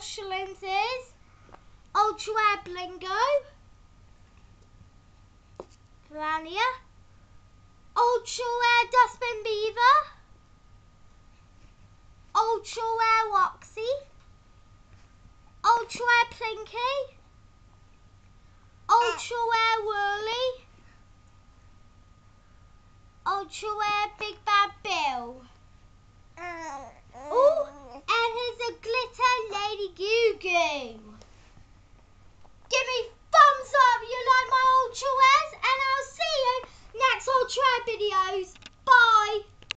ultra is ultra rare Blingo. Piranha. Ultra rare Dustbin Beaver. Ultra rare Roxy. Ultra rare Plinky. Uh. Ultra rare Whirly. Ultra rare Big Bad Bill. Try videos.